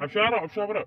عشارة عشارة واحد